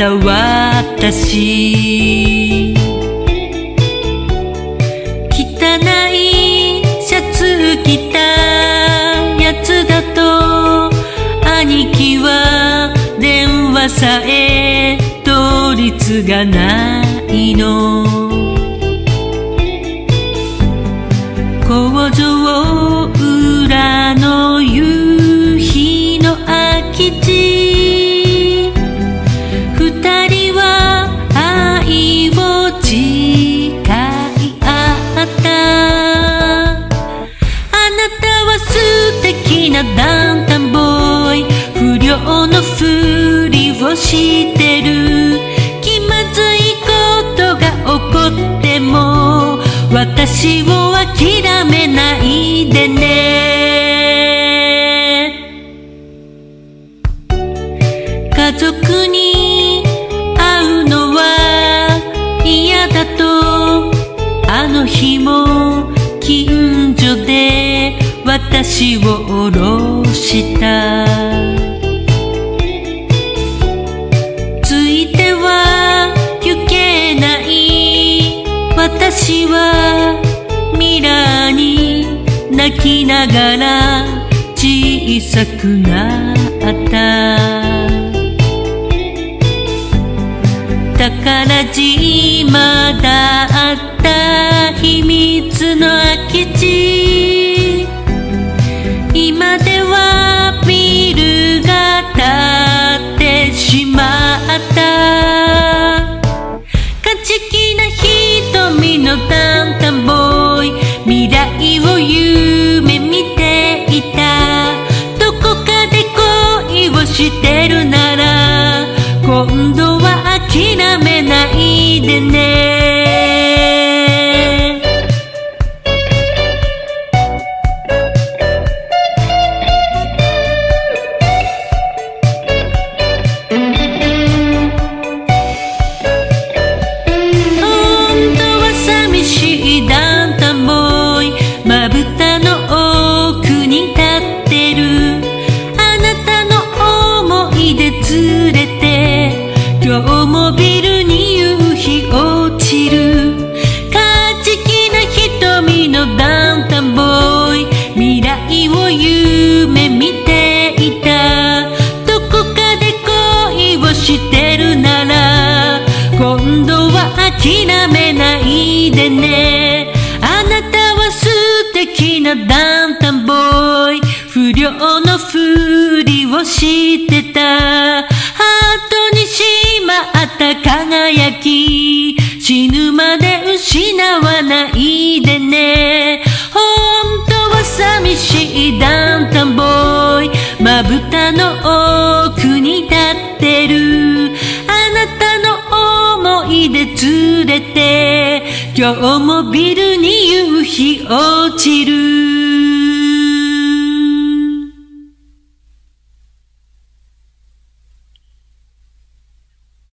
た私。汚いシャツ着たやつだと兄貴は電話さえ通りつがないの。工場敵なダンタンボーイ。不良のふりをしてる。気まずいことが起こっても私を私を降ろした。ついては行けない。私はミラーに泣きながら小さくなった。宝島だった秘密の空き地。諦めないでね。ビルに夕日落ちる。勝ち気な瞳のダウンタウンボーイ。未来を夢見ていた。どこかで恋をしてるなら。今度は諦めないでね。あなたは素敵なダウンタウンボーイ。不良のふりをしてた。失わないでね。本当は寂しいダウンタウンボーイ。まぶたの奥に立ってる。あなたの思い出連れて。今日もビルに夕日落ちる。